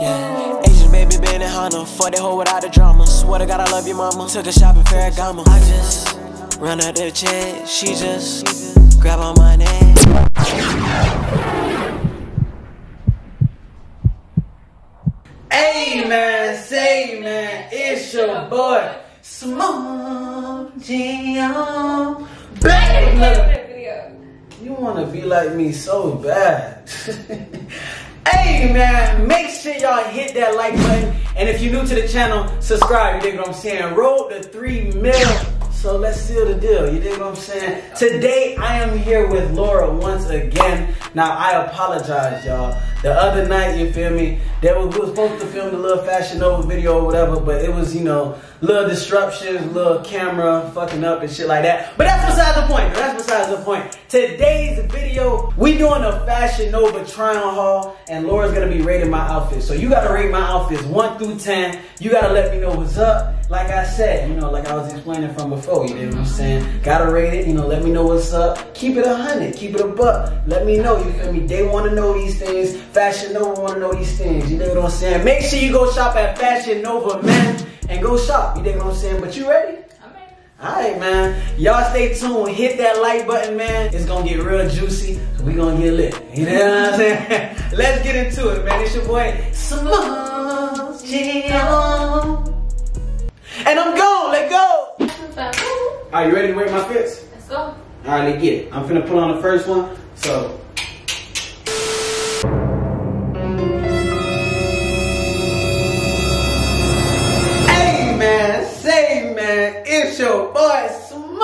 Yeah, Asian baby been in Honda. Fuck that hoe without the drama. Swear to God, I love you, mama. Took a shop in Ferragamo. I just run out the check. She just grab on my neck. Hey man, say man, it's your boy Smooth Gio. Baby, you wanna be like me so bad. hey man, make sure y'all hit that like button. And if you're new to the channel, subscribe. You dig what I'm saying? Roll the three mil. So let's seal the deal. You dig what I'm saying? Today I am here with Laura once again. Now I apologize, y'all. The other night, you feel me? That was, we was supposed to film the little Fashion Nova video or whatever, but it was, you know, little disruptions, little camera fucking up and shit like that. But that's besides the point. That's besides the point. Today's video, we doing a Fashion Nova try on haul, and Laura's gonna be rating my outfits. So you gotta rate my outfits one through ten. You gotta let me know what's up. Like I said, you know, like I was explaining from before, you know what I'm saying? Gotta rate it, you know, let me know what's up. Keep it a hundred, keep it a buck. Let me know, you feel me? They wanna know these things. Fashion Nova wanna know these things. You know what I'm saying? Make sure you go shop at Fashion Nova man, and go shop. You know what I'm saying? But you ready? Alright, man. Y'all stay tuned. Hit that like button, man. It's gonna get real juicy. we gonna get lit. You know what I'm saying? Let's get into it, man. It's your boy, Gio. And I'm gone. Let go. Are you ready to wear my fits? Let's go. All right, let's get it. I'm finna put on the first one. So. Man, say man, it's your boy Smooth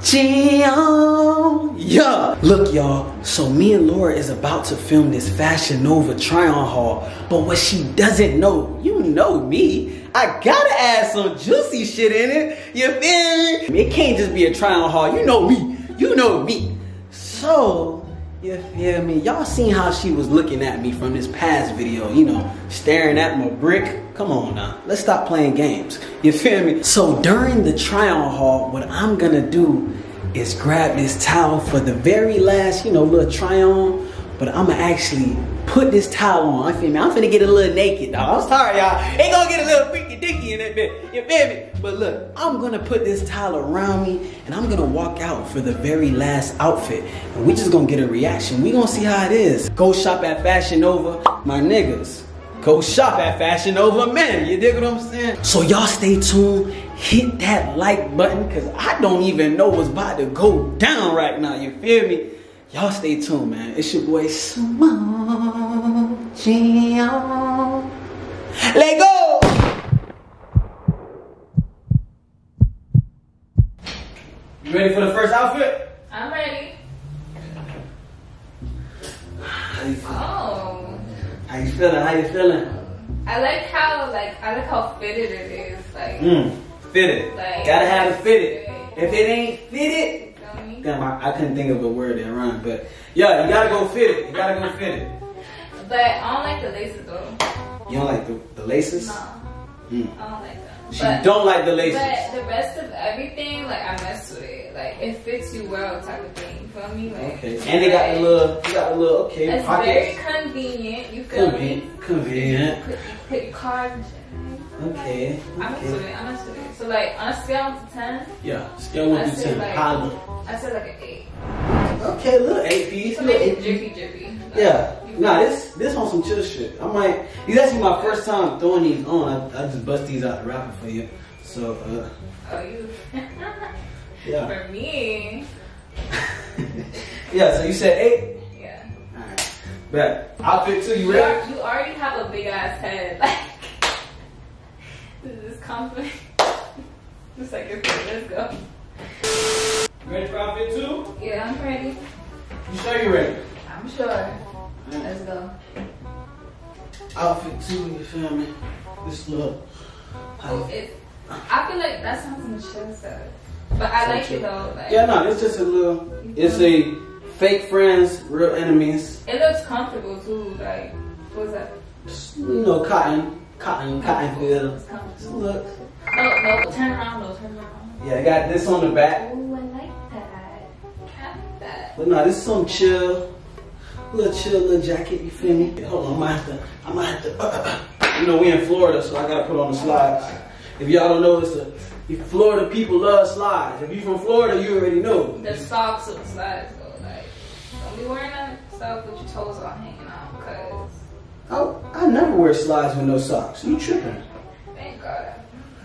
Gio. Yeah. Look, y'all. So me and Laura is about to film this Fashion Nova try-on haul. But what she doesn't know, you know me. I gotta add some juicy shit in it. You feel me? It can't just be a try-on haul. You know me. You know me. So, you feel me? Y'all seen how she was looking at me from this past video, you know, staring at my brick. Come on now, let's stop playing games. You feel me? So during the try-on haul, what I'm gonna do is grab this towel for the very last, you know, little try-on, but I'ma actually put this towel on. I feel me? I'm finna get a little naked, dog. I'm sorry, y'all. Ain't gonna get a little freaky dicky in that bit. You feel me? But look, I'm gonna put this towel around me and I'm gonna walk out for the very last outfit. And we just gonna get a reaction. We gonna see how it is. Go shop at Fashion Nova, my niggas. Go shop at Fashion Nova Men. You dig what I'm saying? So y'all stay tuned. Hit that like button because I don't even know what's about to go down right now. You feel me? Y'all stay tuned, man. It's your boy Smooth Gio. Let go! You ready for the first outfit? I'm ready. How you feeling? Oh. How you feeling? How you feeling? I like how like I like how fitted it is. Like Mm, fitted. Like- Gotta have it fitted. If it ain't fitted, you feel me? Damn, I, I couldn't think of a word that rhymed, but yeah, you gotta go fit it. You gotta go fit it. But I don't like the laces though. You don't like the, the laces? No. Mm. I don't like them. She But- don't like the laces. But the rest of everything, like I mess with it. Like it fits you well type of thing. You feel me? Like Okay. And they got the little, you got the little, okay, It's very convenient. You feel me? Convenient. Convenient. Put, put your cards Okay. I mess with okay. it. I mess with it. So like on a scale of ten, Yeah, scale one say ten. like. I said like an eight. Okay, little eight piece. So Little eight it piece. drippy drippy. Like, Yeah. Nah, this this on some chill shit. I might. These actually my first time throwing these on. I, I just bust these out the rapper for you. So uh, Oh, you. yeah, For me, yeah. So you said eight. yeah. Alright. Bet. Outfit two. You You, ready? you already have a big ass head. Like, this is confident. Just like your foot. Let's go. You ready for outfit two? Yeah, I'm ready. You sure you're ready? I'm sure. Let's go. Outfit two. You feel me? This look. Oh, it, I feel like that sounds though. But I like it though. Like, Yeah, no, it's just a little. It's a fake friends, real enemies. It looks comfortable too. Like, what's that? You know, cotton, cotton, cotton feel. It's. Look. No, no, turn around though. Turn around. Yeah, I got this on the back. Oh, I like that. I like that. But no, this is some chill, little chill, little jacket. You feel me? Hold on, I might have to. I might have to. you know, we in Florida, so I gotta put on the slides. If y'all don't know, it's a. If Florida people love slides. If you from Florida, you already know. The socks of the slides though, like don't be wearing that stuff with your toes all hanging out, cause Oh, I never wear slides with no socks. You tripping? thank God.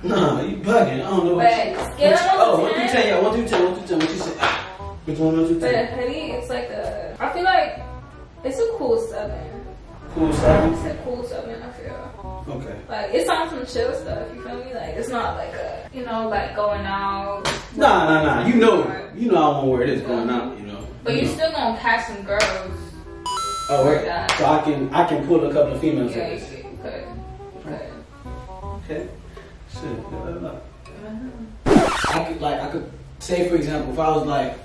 Nah, you bugging. I don't know. But you, scale oh, what you- of Oh, one 10. through ten. Yeah, one through ten. Through ten. What you say? Ah, which one? One through But a ten. hoodie, it's like a. I feel like it's a cool seven. Cool seven. It's a cool seven. I feel Okay. like it's on some chill stuff. You feel me? Like it's not like a you know like going out. Nah, nah, nah. You know, you know I won't wear this going out. You know. But you you know. still gonna catch some girls. Oh, wait. So I can I can pull a couple of females. Yeah, this. You could. You. Okay. Shit. Uh-huh. blah. I could like I could say for example if I was like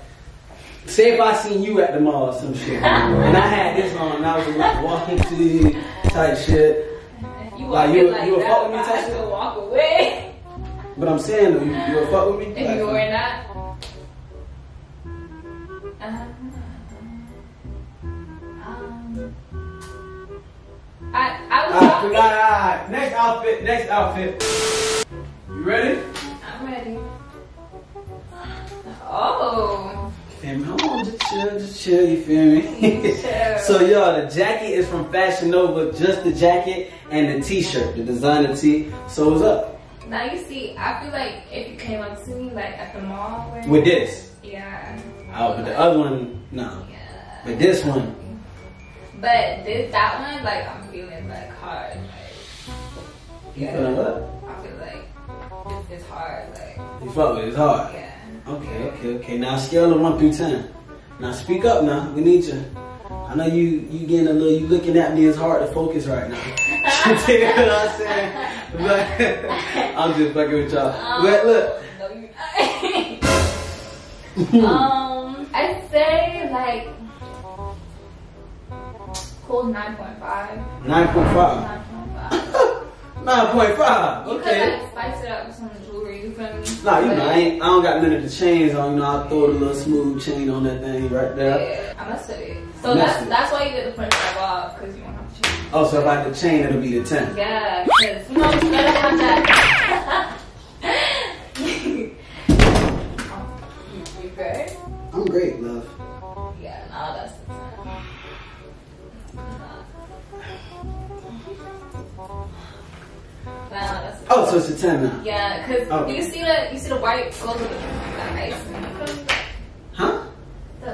say if I seen you at the mall or some shit and I had this on and I was like walking to you type shit. You Like, you- like you would fuck with me, I Tasha? have to walk away. But I'm saying though, you, you would fuck with me? If Like, you wearing that. I I was ah, walking. forgot. Ah, Alright, ah. next outfit. Next outfit. You ready? I'm ready. Oh. Feel me? On, just chill, just chill. You feel me? So y'all, the jacket is from Fashion Nova. Just the jacket and the T-shirt, the designer tee. So what's up Now you see, I feel like if you came up to me like at the mall, where, with this? yeah, Oh, but the other one, no. yeah. But this one, But this that one, like I'm feeling like hard. Like, you yeah, feeling what? I feel like it's, it's hard. Like You fuck with it, it's hard. yeah. Okay, okay, okay. Now scale of one through ten. Now speak up now. We need you. I know you you getting a little you looking at me, it's hard to focus right now. you know what I'm saying? But I'm just fucking with y'all. But look. No, you. um, 9.5. 9.5. 9.5. Okay. Like spice it up with some jewelry, you feel me? Nah, you know, I, ain't, I don't got none of the chains on. You know, I throw the little smooth chain on that thing right there. Yeah, I must have it. So that's it. that's why you did the print off, because you don't have to change. Oh, so if I could chain, it'll be the 10. Yeah, because, you know, you have that. Oh, so it's a ten now. Yeah, cause Oh. you see the you see the white goes with the, the ice. Huh?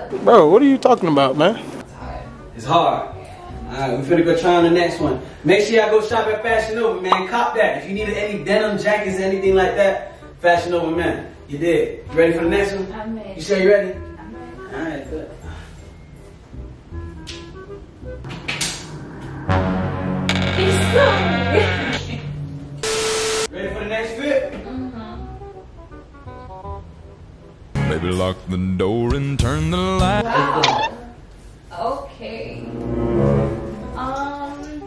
The, Bro, what are you talking about, man? it's hard. It's hard. Alright, we finna go try on the next one. Make sure y'all go shop at Fashion Nova, man. Cop that. If you need any denim jackets, or anything like that, Fashion Nova, man. You did. You ready for the next one? I'm ready. You sure you ready? I'm ready. Alright, good. It's so Baby, lock the door and turn the light. Wow. Okay. Um,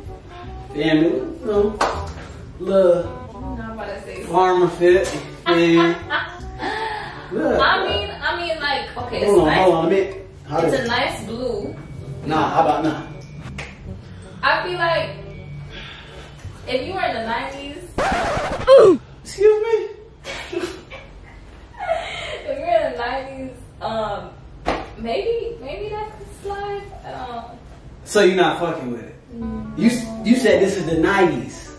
Family, you know, little I'm not about to say. farmer fit. Man. Good. I mean, I mean, like, okay, it's hold on, nice. hold on a minute. How It's does a nice blue. Nah, how about now? I feel like if you were in the nineties, Excuse me? if you're in the nineties, um, maybe maybe that could slide. Um, So you're not fucking with it? You you said this is the '90s.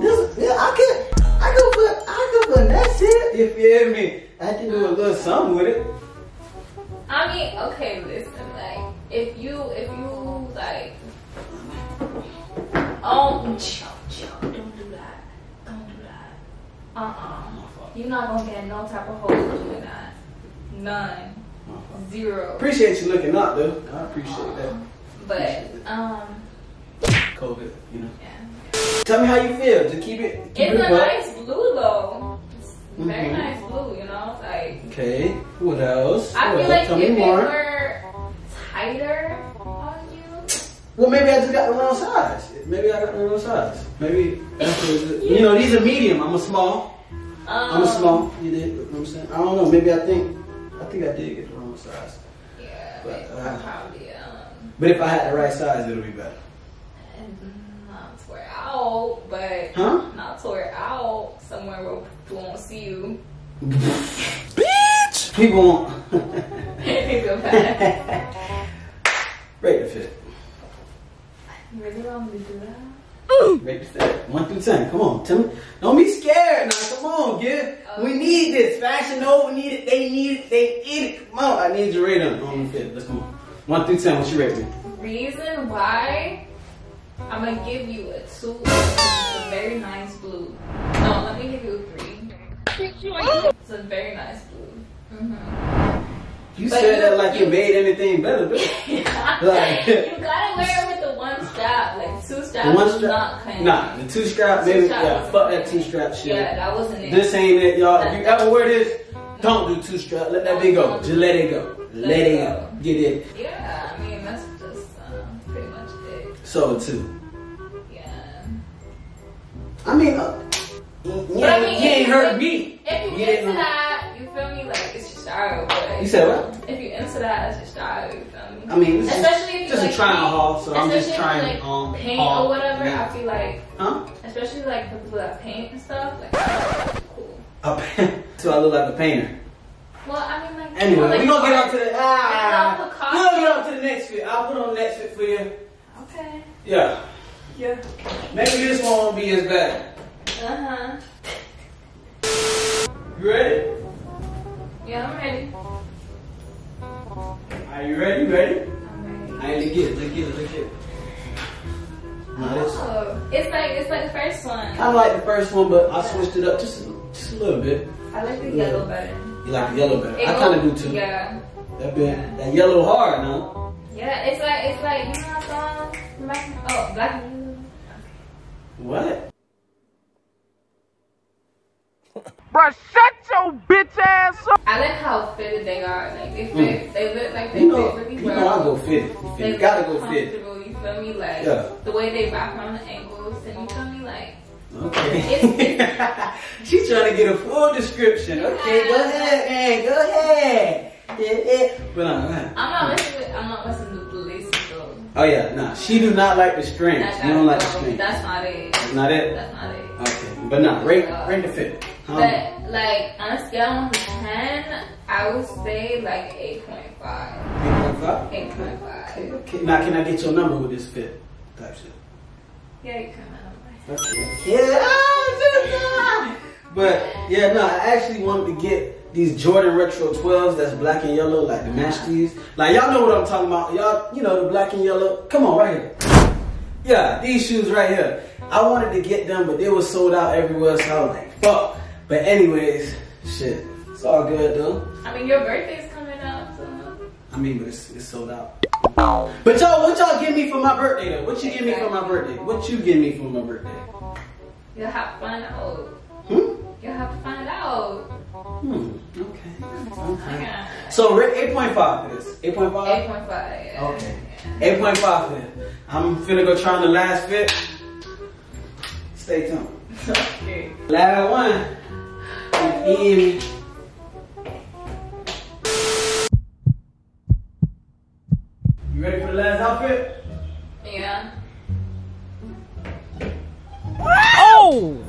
This yeah, I could I could put I could put that shit. You feel me? I can do a little something with it. I mean, okay, listen, like if you if you like, oh, chill, chill, don't do that, don't do that. Uh uh You're not gonna get no type of hold doing that. None. Zero. Appreciate you looking up though. I appreciate that. But um, COVID, you know. yeah. Tell me how you feel. Just keep it. Keep It's it a buck. nice blue though. It's very nice blue, you know. Like Okay. What else? I What feel else? like Tell if me it were tighter on you, Well, maybe I just got the wrong size. Maybe I got the wrong size. Maybe that's what it is. You know, these are medium. I'm a small. um, I'm a small. You did. You know what I'm saying? I don't know. Maybe I think. I think I did get the wrong size. Yeah, But, uh, probably um. But if I had the right size, it'll be better. Not to wear out, but Huh? not to wear out somewhere where people won't see you. Bitch! People won't Go back. rate the fit. You really want me to do that? Rate the fit. One through ten. Come on, tell me. Don't be scared now. Come on, give. We need this. Fashion Nova need it. They need it. They need it. Come on. I need your rate on, on the fit. Let's come on. One through ten. What you rate? me? Reason why I'm gonna give you a two. It's a very nice blue. No, let me give you a three. It's a very nice blue. hmm You But said you- that like you, you- made anything better. bitch. you Like- gotta wear it with the one strap. Like two straps one strap. not Nah, the two strap. Two Maybe strap yeah. Fuck that two strap shit. Yeah, that wasn't it. This ain't it, y'all. If you ever wear this, don't do two strap. Let that be go. Just let it go. Let it go. Get it. Yeah, I mean that's just uh, pretty much it. So two. Yeah. I mean, uh, you, I mean, you ain't hurt me. If you into didn't- that, style. But You said what? If you into that, it's your style. You feel me? I mean, especially if you just like a trying paint- haul, so I'm just you trying like um paint haul. or whatever. Yeah. I feel like, Huh? especially like for people that paint and stuff, like cool. A so I look like a painter. Well, I mean, like Anyway, like, we gonna get on to the ah. the We costume. gonna get on to the next fit. I'll put on the next fit for you. Okay. Yeah. Yeah. Maybe this one won't be as bad. Uh huh. You ready? Yeah, I'm ready. Are you ready? Ready? I'm ready. Alright, look it, look it, look it. Now. Oh, it's like it's like the first one. I like the first one, but I switched it up just a, just a little bit. I like the yellow better. You like the yellow better? It I kind of do too. Yeah. That bit, that yellow hard, no? Yeah, it's like it's like you know that song? Black, oh, Black. What? Bruh, shut your bitch ass up. I like how fitted they are. Like they fit, they look like they Mm. You know, fit really you well. know I go fit. it. They You gotta go fit. comfortable. You feel me? Like Yeah. the way they wrap around the ankles, and you feel me? Like Okay. She's trying to get a full description. Okay, go ahead, man. Go ahead. Yeah, yeah. But uh, uh, I'm not messing with. I'm not messing with the laces though. oh yeah, nah. She do not like the strings. That- You don't like the no, strings. That's not it. That's not it. That's not it. Okay, but nah. Rate, rate the fit. Huh? But like on a scale of ten, I would say like eight point five. Eight point five. Five. Okay. Now, can I get your number with this fit? Type shit. Yeah, you can. Okay. Yeah. ah, But yeah, no, I actually wanted to get these Jordan Retro 12s that's black and yellow, like the match tees. Like y'all know what I'm talking about. Y'all, you know the black and yellow. Come on, right here. Yeah, these shoes right here. I wanted to get them, but they were sold out everywhere, so I was like, fuck. But anyways, shit. It's all good though. I mean, your birthday's coming up, so. I mean, but it's, it's sold out. But y'all, what y'all give me for my birthday though? What you give me for my birthday? What you give me for my birthday? You'll have to find out. Hmm? You'll have to find out. Hmm. Okay. Okay. Yeah. So rate 8.5 for this. 8.5? 8.5. Yeah. Okay. 8.5 for this. I'm finna go try on the last fit. Stay tuned. Okay. Last one. You hear me? You ready for the last outfit? Yeah. Oh!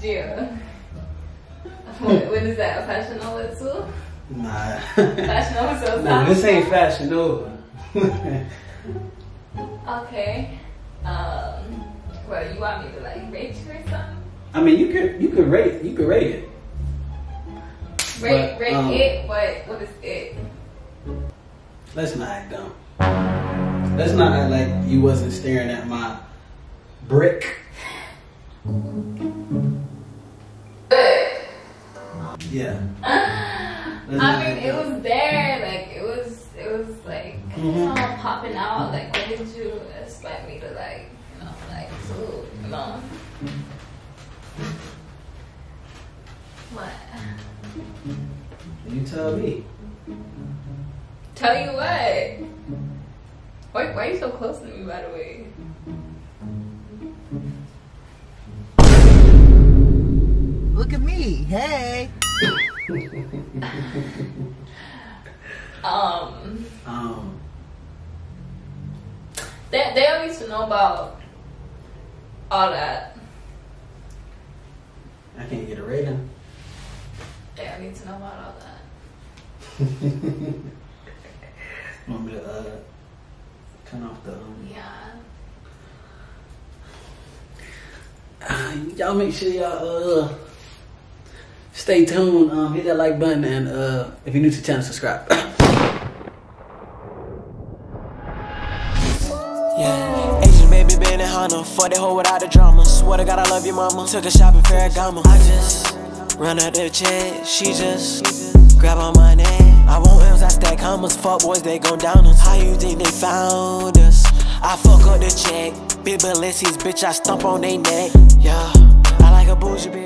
Gia. What, what is that? A fashion Nova too? Nah. Fashion Nova so nah, this ain't fashion Nova. Okay. Um. Well, you want me to like rate you or something? I mean, you could you could rate you could rate it. Rate, But, rate um, it. What? What is it? Let's not act dumb. Let's not act like you wasn't staring at my brick. Yeah. I mean, it was there. Like it was. It was like Mhm. you know, popping out. Like, what did you expect me to like? You know, like salute. You know. What? You tell me. Tell you what. Why, why are you so close to me, by the way? Look at me. Hey. Um, to know about all that. I can't get a rating. Yeah, don't need to know about all that. Want me to uh, turn off the. Um, Yeah. Uh, y'all make sure y'all uh stay tuned. Um, hit that like button and uh, if you're new to the channel, subscribe. Yeah, In Honda. Fuck that hoe without the drama. Swear to God, I love your mama. Took a shopping Ferragamo. I just run out the check. She just grab on my neck. I want M's, I stack commas. Fuck boys, they gon' down us. How you think they found us? I fuck up the check. Big Balenci's, bitch, I stomp on they neck. Yeah, I like a bougie bitch.